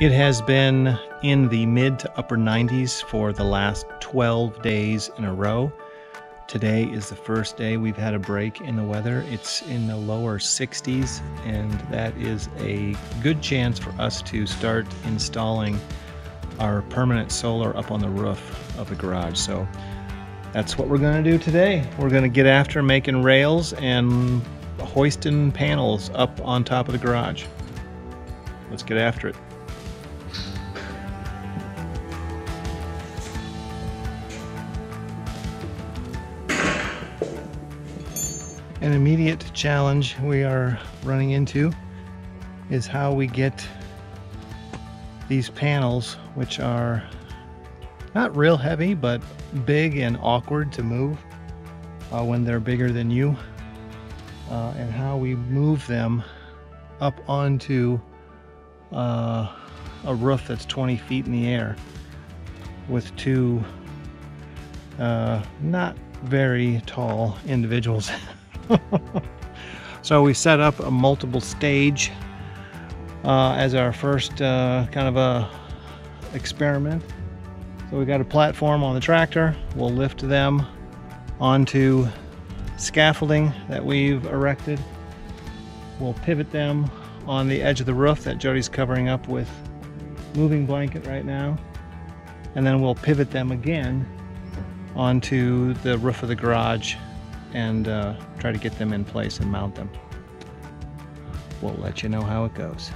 It has been in the mid to upper 90s for the last 12 days in a row. Today is the first day we've had a break in the weather. It's in the lower 60s, and that is a good chance for us to start installing our permanent solar up on the roof of the garage. So that's what we're going to do today. We're going to get after making rails and hoisting panels up on top of the garage. Let's get after it. An immediate challenge we are running into is how we get these panels, which are not real heavy, but big and awkward to move uh, when they're bigger than you, uh, and how we move them up onto uh, a roof that's 20 feet in the air with two uh, not very tall individuals so we set up a multiple stage uh, as our first uh, kind of a experiment. So we got a platform on the tractor. We'll lift them onto scaffolding that we've erected. We'll pivot them on the edge of the roof that Jody's covering up with moving blanket right now. And then we'll pivot them again onto the roof of the garage and uh, try to get them in place and mount them. We'll let you know how it goes.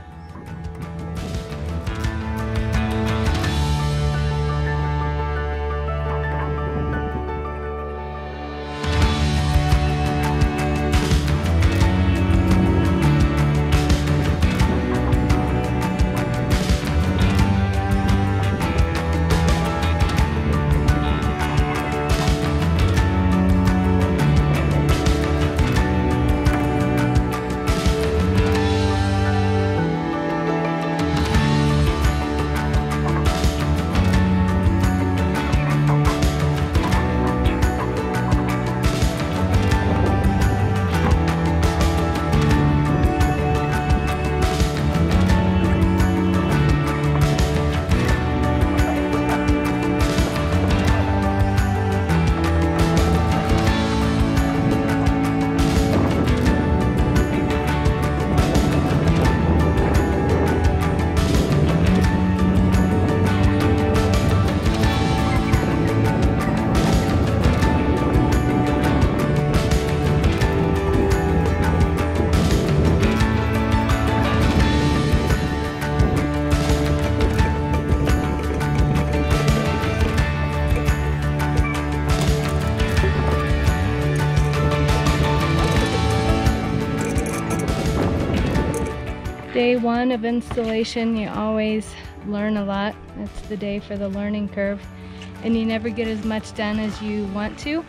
Day one of installation, you always learn a lot. It's the day for the learning curve. And you never get as much done as you want to.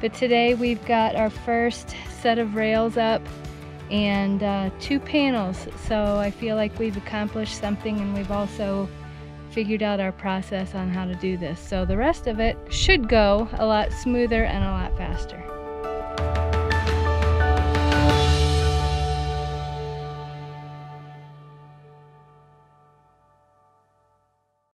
But today we've got our first set of rails up and uh, two panels. So I feel like we've accomplished something and we've also figured out our process on how to do this. So the rest of it should go a lot smoother and a lot faster.